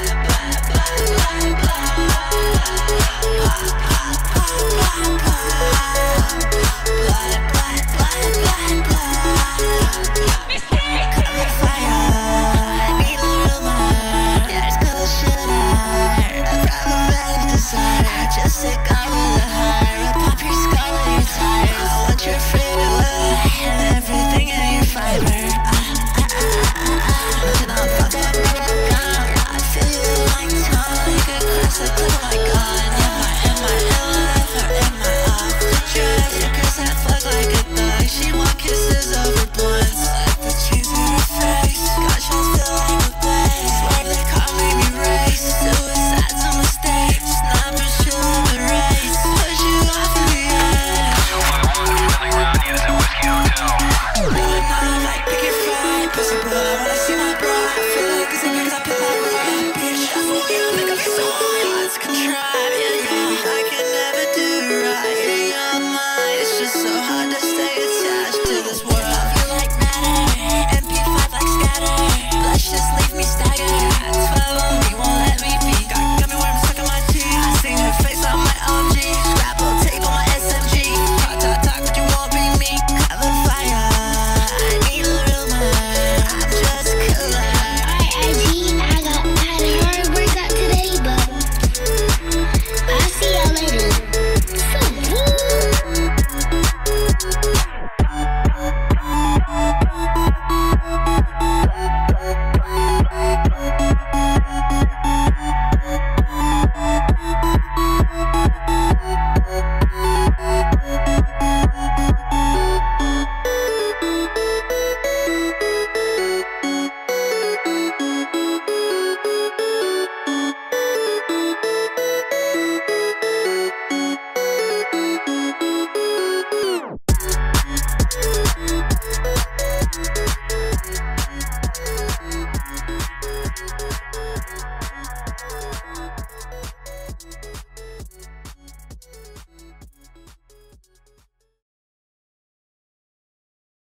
Pussy, but